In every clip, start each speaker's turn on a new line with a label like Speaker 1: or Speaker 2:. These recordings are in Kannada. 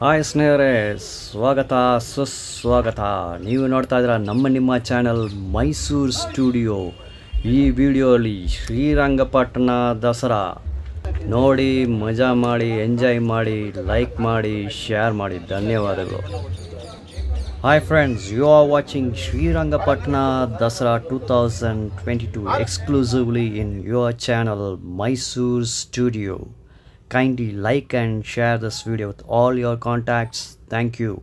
Speaker 1: ಹಾಯ್ ಸ್ನೇಹರೇ, ಸ್ವಾಗತ, ಸುಸ್ವಾಗತ. ನೀವು ನೋಡ್ತಾ ಇದ್ದೀರಾ ನಮ್ಮ ನಿಮ್ಮ ಚಾನಲ್ ಮೈಸೂರು ಸ್ಟುಡಿಯೋ. ಈ ವಿಡಿಯೋಲಿ ಶ್ರೀರಂಗಪಟ್ಟಣ ದಸರಾ. ನೋಡಿ, ಮಜಾ ಮಾಡಿ, ಎಂಜಾಯ್ ಮಾಡಿ, ಲೈಕ್ ಮಾಡಿ, ಶೇರ್ ಮಾಡಿ. ಧನ್ಯವಾದಗಳು. Hi friends, you are watching Srirangapatna Dasara two thousand twenty two exclusively in your channel Mysuru studio. Kindly like and share this video with all your contacts. Thank you.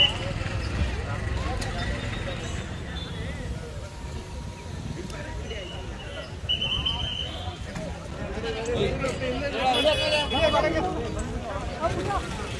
Speaker 2: あり
Speaker 3: がとう。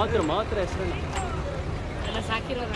Speaker 1: ಮಾತ್ರ ಮಾತ್ರ ಹೆಸರು
Speaker 3: ಎಲ್ಲ ಸಾಕಿರೋಣ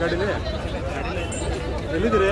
Speaker 4: ಗಾಡೀಲಿ ಎಲ್ಲಿದ್ದೀರಿ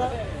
Speaker 5: Gracias.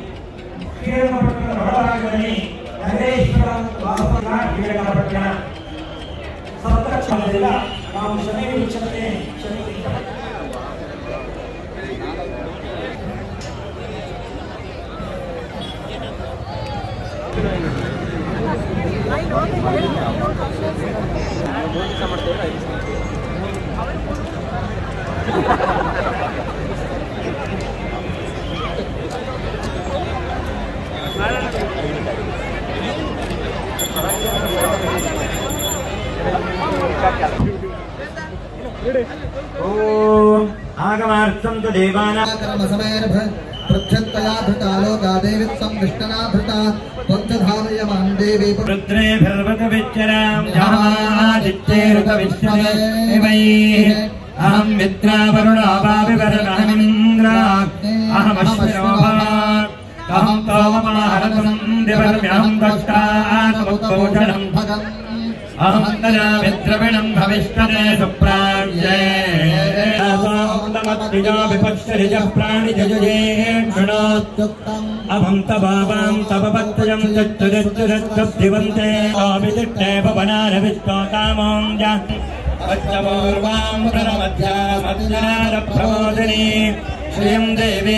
Speaker 5: ಶ್ರೀರಂಗಪಟ್ಟಣದ ಹೊರಭಾಗದಲ್ಲಿ ನಗರೇಶ್ವರ ವಾಸನ ಶ್ರೀರಂಗಪಟ್ಟಣ ಸಪ್ತಕ್ಷಣದಿಂದ ನಾವು ಶನಿ ವೀಕ್ಷಣೆ ಶನಿ ಓಂ
Speaker 6: पृथ्वत्तयाभृतालोकादेवित्सं विष्टनाभृता त्वन्तधारयमां देवी
Speaker 5: पुत्रेभिर्वृतविच्चरामादित्यैरुतविश्वदेवैः अहं मित्रावरुणावाविवरणहमिन्द्रा अहमश्विनोभा अहं तोममाहरतुं दिवर्म्यहं द्रष्टासमुद्बोधनं
Speaker 6: भगम्
Speaker 5: मित्रविणं भविष्यते सुप्राव्ये त्रिजा विपक्षरिजः प्राणिजयुजे अभं तवावां तव पत्रजं चतुरच्चुरच्चब्धिवन्ते आविदिट्टे पवनारविष्टोकामों पच्चपूर्वां प्रणमध्यामध्यारप्रबोधिनी श्रियं देवी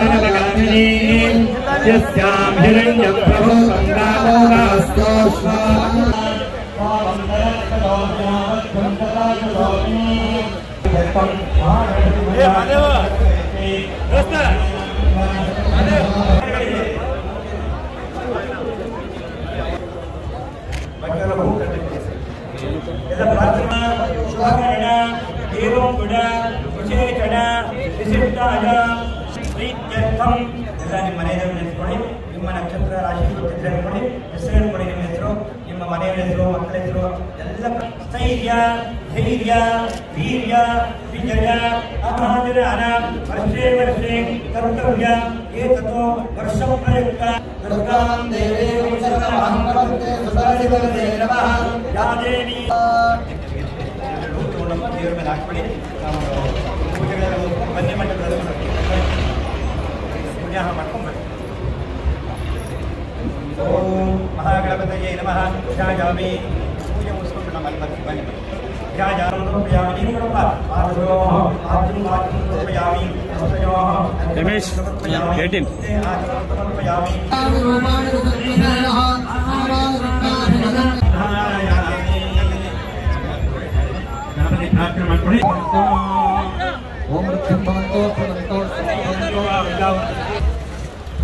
Speaker 5: ीं यस्यां हिरण्यप्रभो ஏவம் விட விசேஷன விசிஷ்டான ಎಲ್ಲ ನಿಮ್ಮ ಮನೆಯವರು ನೆನೆಸ್ಕೊಳ್ಳಿ ನಿಮ್ಮ ನಕ್ಷತ್ರ ರಾಶಿ ಗೊತ್ತಿದ್ರೆ ಅನ್ಕೊಳ್ಳಿ ಹೆಸರು ಅನ್ಕೊಳ್ಳಿ ನಿಮ್ಮ ಹೆಸರು ನಿಮ್ಮ ಮನೆಯವರ ಹೆಸರು ಮಕ್ಕಳ ಹೆಸರು ಎಲ್ಲ ಸ್ಥೈರ್ಯ ಧೈರ್ಯ ವೀರ್ಯ ವಿಜಯ ಅಮಹಾಜನ ವರ್ಷೇ ವರ್ಷೇ ಕರ್ತವ್ಯ ಏತತೋ ವರ್ಷ ಪ್ರಯುಕ್ತ. ದುರ್ಗಾಂ ದೇವೇ ನಮಃ. ಯಾ ನಮ್ಮ ದೇವರ ಮೇಲೆ ಹಾಕ್ಬಿಡಿ ನಾವು ಪೂಜೆಗಳ ಬನ್ನಿ ಮಂಟಪದಲ್ಲಿ पुण्याहमर्पं ॐ महागणपतये नमः ध्यायामि रमेश ओम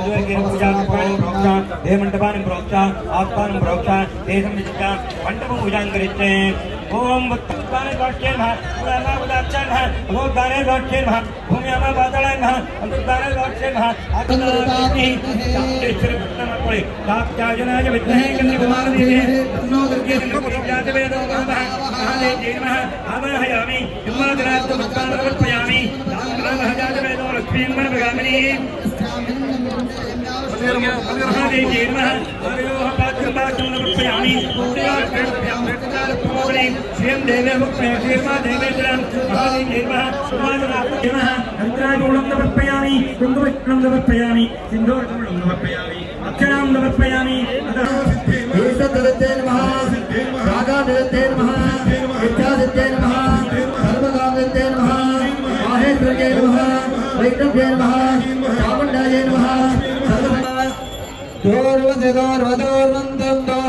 Speaker 5: చతుర్వేదిని
Speaker 6: పూజా సర్వాణి ప్రోక్షాన్
Speaker 5: దే మంటపాన్ని ప్రోక్షాన్ ఆత్మాన్ని ప్రోక్షాన్ దేశం నిజాన్ మంటపం పూజాం కరిస్తే ఓం ఉత్తానే దోక్షే నమః భూయామా ఉదాక్షే నమః భూదానే దోక్షే నమః భూయామా బాదళే నమః అంతర్దానే దోక్షే నమః ఆత్మనాథి శాస్త్రేశ్వర పట్టణమపలి కాత్యాజనాయ విద్మహే కంది కుమార దేవే తన్నో దుర్గే సంకృతి వేదో గామః మహాదేవ జై నమః ఆవాహయామి హిమాదనార్థ భక్తాన్ సమర్పయామి రామ రామ హజాత వేదో లక్ష్మీ మర్మగామిని नमः आवाहयामि हिमाद्रात् भक्तान् समर्पयामि तान् जात वेदो लक्ष्मीर्मण भगामिनी महादेवी नमः हरयोः
Speaker 6: Dorva de dorva dormandam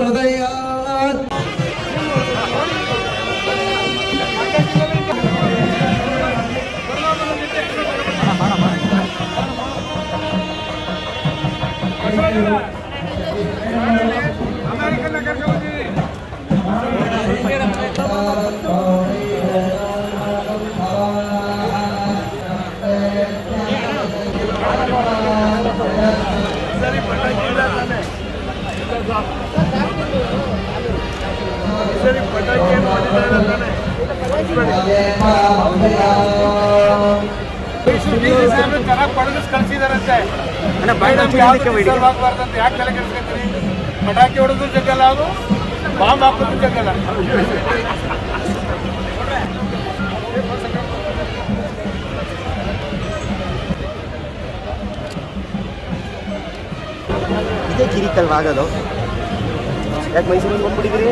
Speaker 4: ಚೆನ್ನಾಗಿ ಪಡೆದು ಕಳ್ಸಿದಾರಂತೆ. ಆಗ್ಬಾರ್ದಂತೆ. ಯಾಕೆ ತಲೆ ಪಟಾಕಿ ಹೊಡೆದು ಜಗ್ಗಲ್ಲ ಅದು. ಬಾಂಬ್ ಹಾಕೋದು ಜಗ್ಗಲ್ಲ.
Speaker 7: ಇದೇ ಕಿರಿಕಲ್ವಾ ಆಗೋದು? ಯಾಕೆ ಮೈಸೂರಿಗೆ ಬಂದ್ಬಿಟ್ಟಿದ್ದೀರಿ?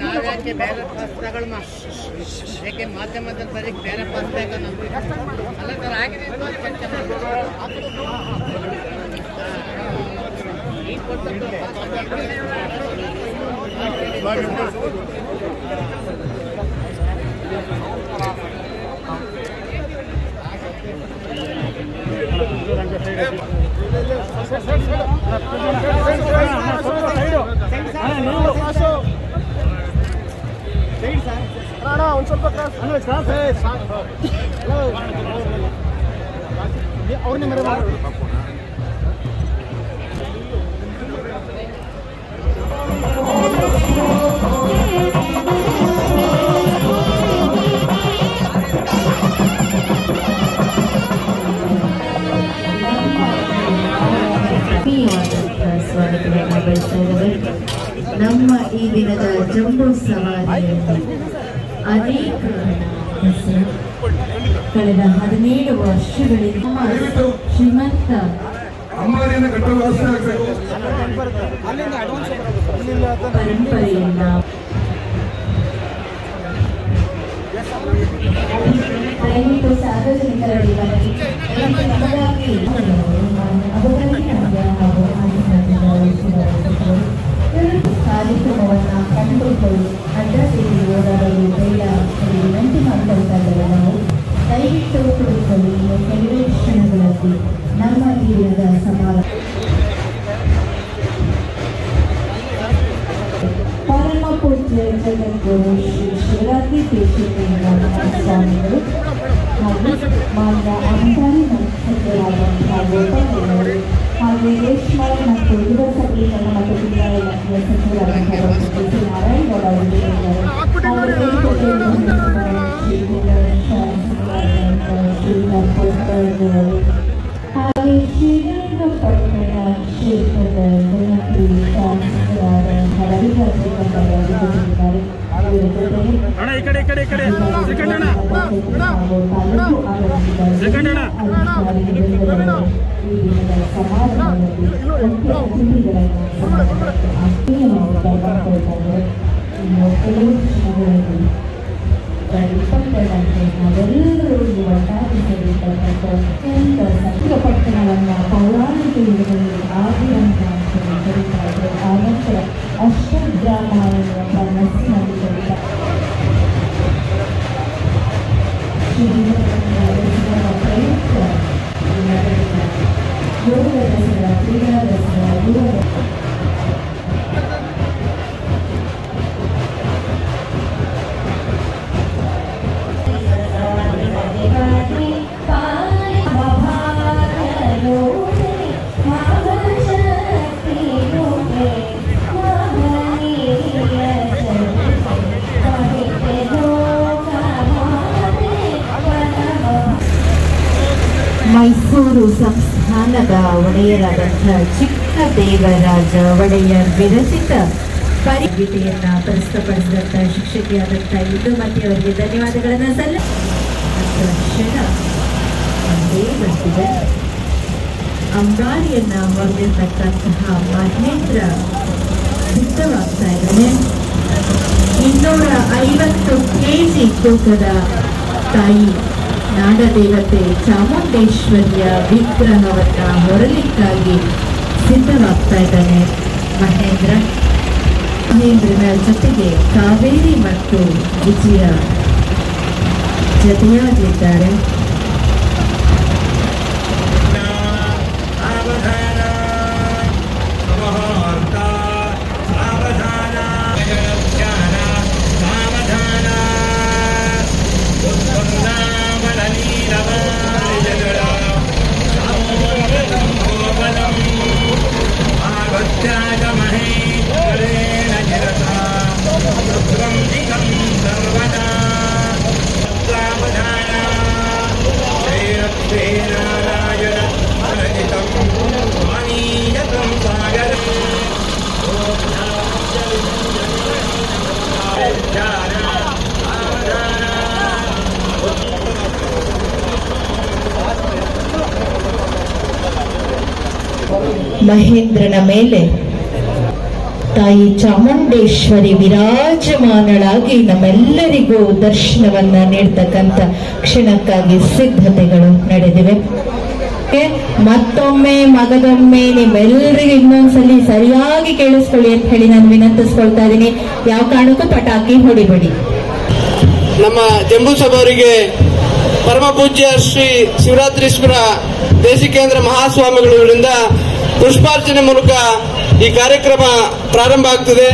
Speaker 8: ನಾವ್ಯಾಕೆ ಬೇರೆ ಪಾಸ್ ತಗೊಳ್ಮ ಯಾಕೆ ಮಾಧ್ಯಮದಲ್ಲಿ ಬರೀ ಬೇರೆ ಪಾಸ್ ಬೇಕಾ ನಮ್ಗೆ ಅಲ್ಲ ಸರ್ ಆಗಿದೆ ಇದು ಅಂತ ಚರ್ಚೆ ಈ ಕೊಟ್ಟದ್ದು
Speaker 9: ಆತ್ಮೀಯವಾದಂತಹ ಸ್ವಾಗತವನ್ನು ಬಯಸ್ತಾ ಇದ್ದೇವೆ ನಮ್ಮ ಈ ದಿನದ ಜಂಬೂ ಸವಾರಿಯಲ್ಲಿ ಅನೇಕ ಹೆಸರು ಕಳೆದ ಹದಿನೇಳು ವರ್ಷಗಳಿಂದ ನಮ್ಮ ಶ್ರೀಮಂತ
Speaker 4: ಅಂಬಾರಿಯನ್ನು ಕಟ್ಟುವ ವ್ಯವಸ್ಥೆ ಆಗಬೇಕು
Speaker 9: ಪರಂಪರೆಯನ್ನ ದಯವಿಟ್ಟು ಸಾರ್ವಜನಿಕರಲ್ಲಿ ಮನವಿ ಮತ್ತು ನಮಗಾಗಿ ಅಭಿವೃದ್ಧಿ ಹಾಗೂ ಕಾರ್ಯಕ್ರಮವನ್ನು ಕಂಡುಕೊಳ್ಳಿ ಅಡ್ಡ ಸೇರಿ ಓಡಾಡಲು ಬೇಡ ಎಂದು ವಿನಂತಿ ಮಾಡ್ಕೊಳ್ತಾ ಇದ್ದೇವೆ ನಾವು ದಯವಿಟ್ಟು ಕುಳಿತುಕೊಳ್ಳಿ ಇನ್ನು ಕೆಲವೇ ಕ್ಷಣಗಳಲ್ಲಿ ನಮ್ಮ ಈ ದಿನದ ಸಮಾರಂಭ ಪರಮ ಪೂಜ್ಯ ಜಗದ್ಗುರು ಶ್ರೀ ಶಿವರಾತ್ರಿ ತೀರ್ಥೇಂದ್ರ ಸ್ವಾಮಿಗಳು ಹಾಗೂ ಮಾನ್ಯ ಅಧಿಕಾರಿ ಮುಖ್ಯಸ್ಥರಾದಂತಹ ಗೋಪಾಲವರು ಹಾಗೂ ರೇಷ್ಮೆ ಮತ್ತು ಯುವ ಸಬಲೀಕರಣ ಮತ್ತು ಕ್ರೀಡಾ ಇಲಾಖೆಯ ಸಚಿವರಾದಂತಹ ಡಾಕ್ಟರ್ ಕೆ ನಾರಾಯಣ ಗೌಡ ಅವರು ಇದ್ದಾರೆ ఇక్కడ ఇక్కడ ఇక్కడ సెకండ్ అన్న సెకండ్ అన్న సమాజం ಜನಪ್ರಿಯ ಶಾಸಕರಾದ ರವಿರಾಜ ಬಂಡಾರಿದ್ದಾರೆ ಇವರ ಜೊತೆಗೆ
Speaker 5: ಅಣ್ಣ ಈ ಕಡೆ ಈ ಕಡೆ ಈ ಕಡೆ ಸೆಕೆಂಡ್ ಅಣ್ಣ
Speaker 9: ಹಾಗೂ ತಾಲೂಕು ಆಡಳಿತ ಅಧಿಕಾರಿಗಳಿಂದ ಈ ದಿನದ ಸಮಾರಂಭದಲ್ಲಿ ಮುಖ್ಯ ಅತಿಥಿಗಳನ್ನು ಆತ್ಮೀಯವಾಗಿ ಕೈಗೊಳ್ಳುತ್ತಾರೆ ಇನ್ನು ಕೆಲವು ಕ್ಷಣಗಳಲ್ಲಿ ಇಪ್ಪತ್ತೆರಡಕ್ಕೆ ನಾವೆಲ್ಲರೂ ಈ ಒಟ್ಟಾಗಿಸಬೇಕಾದಂಥ ಅತ್ಯಂತ ಸಂಘಪಟ್ಟಣವನ್ನು ಪೌರಾಣಿಕ ಯುಗದಲ್ಲಿ ಆದಿರಂತ ಕರೀತಾ ಇದ್ರು ಆ ನಂತರ ಅಷ್ಟಗ್ರಾಮ ಎನ್ನುವಂಥ ನಸಿನಲ್ಲಿ ಕರೀತಾ ಪ್ರಯುಕ್ತ ಯೋಗ ದಸರಾ ಕ್ರೀಡಾ ದಸರಾ ಒಡೆಯರಾದಂತಹ ಚಿಕ್ಕ ದೇವರಾಜ ಒಡೆಯರ್ ವಿರಚಿತ ಪರಿಗೀತೆಯನ್ನ ಪ್ರಸ್ತುತಪಡಿಸಿದಂತಹ ಶಿಕ್ಷಕಿಯಾದಂಥ ಇಂದುಮತಿ ಅವರಿಗೆ ಧನ್ಯವಾದಗಳನ್ನು ಸಲ್ಲ ಬರ್ತಿದೆ ಅಂಬಾರಿಯನ್ನ ಹೊರದಿರ್ತಕ್ಕಂತಹ ಮಹೇಂದ್ರ ಸಿದ್ಧವಾಗ್ತಾ ಇದ್ದಾನೆ. ಇನ್ನೂರ ಐವತ್ತು ಕೆಜಿ ತೂಕದ ತಾಯಿ ನಾಡದೇವತೆ ಚಾಮುಂಡೇಶ್ವರಿಯ ವಿಗ್ರಹವನ್ನ ಹೊರಲಿಕ್ಕಾಗಿ ಸಿದ್ಧವಾಗ್ತಾ ಇದ್ದಾನೆ ಮಹೇಂದ್ರ. ಮಹೇಂದ್ರನ ಜೊತೆಗೆ ಕಾವೇರಿ ಮತ್ತು ವಿಜಯ ಜೊತೆಯಾಗಿದ್ದಾರೆ. ಮೇಲೆ. ತಾಯಿ ಚಾಮುಂಡೇಶ್ವರಿ ವಿರಾಜಮಾನಳಾಗಿ ನಮ್ಮೆಲ್ಲರಿಗೂ ದರ್ಶನವನ್ನ ನೀಡ್ತಕ್ಕಂಥ ಕ್ಷಣಕ್ಕಾಗಿ ಸಿದ್ಧತೆಗಳು ನಡೆದಿವೆ. ಮತ್ತೊಮ್ಮೆ ಮಗದೊಮ್ಮೆ ನಿಮ್ಮೆಲ್ಲರಿಗೂ ಇನ್ನೊಂದ್ಸಲಿ ಸರಿಯಾಗಿ ಕೇಳಿಸ್ಕೊಳ್ಳಿ ಅಂತ ಹೇಳಿ ನಾನು ವಿನಂತಿಸ್ಕೊಳ್ತಾ ಇದ್ದೀನಿ. ಯಾವ ಕಾರಣಕ್ಕೂ ಪಟಾಕಿ ಹೊಡಿಬೇಡಿ.
Speaker 4: ನಮ್ಮ ಜಂಬೂ ಅವರಿಗೆ ಪರಮ ಪೂಜ್ಯ ಶ್ರೀ ಶಿವರಾತ್ರೀಶ್ವರ ದೇಶಿಕೇಂದ್ರ ಮಹಾಸ್ವಾಮಿಗಳು ಇವರಿಂದ ಪುಷ್ಪಾರ್ಚನೆ ಮೂಲಕ ಈ ಕಾರ್ಯಕ್ರಮ ಪ್ರಾರಂಭ ಆಗ್ತದೆ.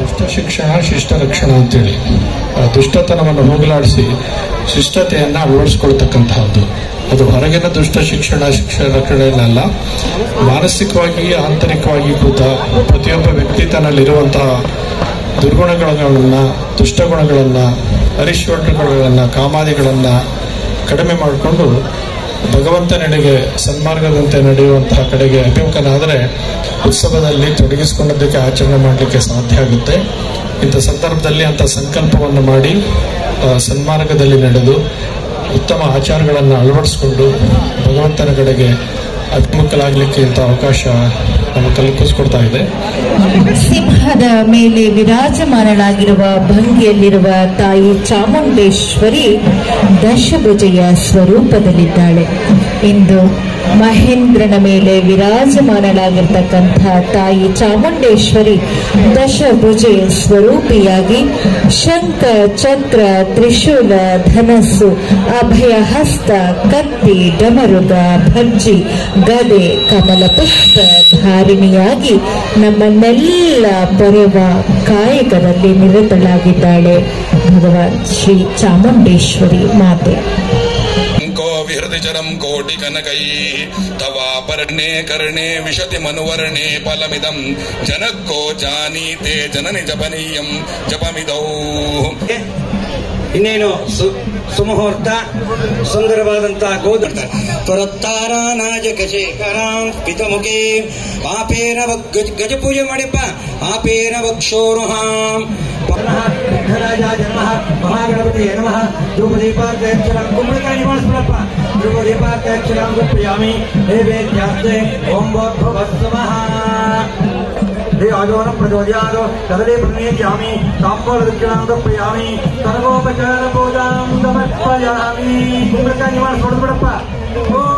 Speaker 10: ದುಷ್ಟ ಶಿಕ್ಷಣ, ಶಿಷ್ಟ ರಕ್ಷಣ ಅಂತೇಳಿ. ದುಷ್ಟತನವನ್ನು ಹೋಗಲಾಡಿಸಿ ಶಿಷ್ಟತೆಯನ್ನ ಅಳವಡಿಸ್ಕೊಳ್ತಕ್ಕಂತಹದ್ದು ಅದು ಹೊರಗಿನ ದುಷ್ಟ ಶಿಕ್ಷಣ ಶಿಕ್ಷಣ ರಕ್ಷಣೆಯಲ್ಲ ಮಾನಸಿಕವಾಗಿ, ಆಂತರಿಕವಾಗಿ ಕೂತ ಪ್ರತಿಯೊಬ್ಬ ವ್ಯಕ್ತಿ ತನ್ನಲ್ಲಿರುವಂತಹ ದುರ್ಗುಣಗಳನ್ನ ದುಷ್ಟಗುಣಗಳನ್ನ ಅರಿಶ್ವಟಗಳನ್ನ ಕಾಮಾದಿಗಳನ್ನ ಕಡಿಮೆ ಮಾಡಿಕೊಂಡು ಭಗವಂತನೆಡೆಗೆ ಸನ್ಮಾರ್ಗದಂತೆ ನಡೆಯುವಂತಹ ಕಡೆಗೆ ಅಭಿಮುಖನಾದರೆ ಉತ್ಸವದಲ್ಲಿ ತೊಡಗಿಸಿಕೊಂಡದಕ್ಕೆ ಆಚರಣೆ ಮಾಡಲಿಕ್ಕೆ ಸಾಧ್ಯ ಆಗುತ್ತೆ. ಇಂಥ ಸಂದರ್ಭದಲ್ಲಿ ಅಂತ ಸಂಕಲ್ಪವನ್ನು ಮಾಡಿ ಸನ್ಮಾರ್ಗದಲ್ಲಿ ನಡೆದು ಉತ್ತಮ ಆಚಾರಗಳನ್ನು ಅಳವಡಿಸಿಕೊಂಡು ಭಗವಂತನ ಕಡೆಗೆ ಅಭಿಮುಖಲಾಗಲಿಕ್ಕೆ ಇಂಥ ಅವಕಾಶ ನಮಗೆ ಕಲ್ಪಿಸ್ಕೊಡ್ತಾ ಇದೆ.
Speaker 9: ಸಿಂಹದ ಮೇಲೆ ವಿರಾಜಮಾನಳಾಗಿರುವ ಭಂಗಿಯಲ್ಲಿರುವ ತಾಯಿ ಚಾಮುಂಡೇಶ್ವರಿ ದಶಭುಜೆಯ ಸ್ವರೂಪದಲ್ಲಿದ್ದಾಳೆ. ಇಂದು ಮಹೇಂದ್ರನ ಮೇಲೆ ವಿರಾಜಮಾನಳಾಗಿರ್ತಕ್ಕಂಥ ತಾಯಿ ಚಾಮುಂಡೇಶ್ವರಿ ದಶಭುಜೆ ಸ್ವರೂಪಿಯಾಗಿ ಶಂಖ, ಚಕ್ರ, ತ್ರಿಶೂಲ, ಧನಸ್ಸು, ಅಭಯ ಹಸ್ತ, ಕತ್ತಿ ಡಮರುಗ ಭರ್ಜಿ, ಗದೆ ಕಮಲ ಪುಷ್ಪ ಧಾರಿಣಿಯಾಗಿ ನಮ್ಮನ್ನೆಲ್ಲ ಪೊರೆವ ಕಾಯಕದಲ್ಲಿ ನಿರತಳಾಗಿದ್ದಾಳೆ ಭಗವಾನ್ ಶ್ರೀ ಚಾಮುಂಡೇಶ್ವರಿ ಮಾತೆ
Speaker 11: को विहृतिचरं कोटिकनकैः तवापर्णे कर्णे विशति मनुवर्णे फलमिदं जनको जानीते जननि जपनीयं जपमिदौ
Speaker 5: ಇನ್ನೇನು ಸುಮುಹೂರ್ತ ಸುಂದರವಾದಂತಹ ಗೋದ ಶೇಖರಾಂ, ಪಿತಮುಖಿ, ಆಪೇನ ಗಜ ಪೂಜೆ ಮಾಡಿಪ್ಪ. ಆಪೇನ ವಕ್ಷೋರುಹಾಂ. ಮಹಾಗಣಪತಿ ನಮಃ. ಧ್ರುವದೀಪಾಧ್ಯಕ್ಷರಂ ಕುಂಬಳಕಾಯಿ ಮಾಡಿಸ್ಬಿಡಪ್ಪ. ಧ್ರುವದೀಪಾಧ್ಯಕ್ಷರ ಗುಪ್ಪಿಯಾಮಿ ಹೇ ನೈವೇದ್ಯಾಸ್ತೆ ಓಂ ಭೋರ್ಭುವಸ್ಸವಃ ദേവാഗമനം പ്രചോദയാലോ കദലേ പ്രണേയാമി താമ്പോലൃക്ഷണം തപ്പയാമി സർവോപചാര പൂജാം സമർപ്പയാമി കുമ്പളക്കാനി
Speaker 9: മാർ കൊടുപ്പടപ്പ ഓ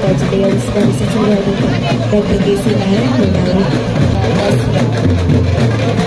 Speaker 9: vegetables, there is a children that they
Speaker 11: see
Speaker 6: and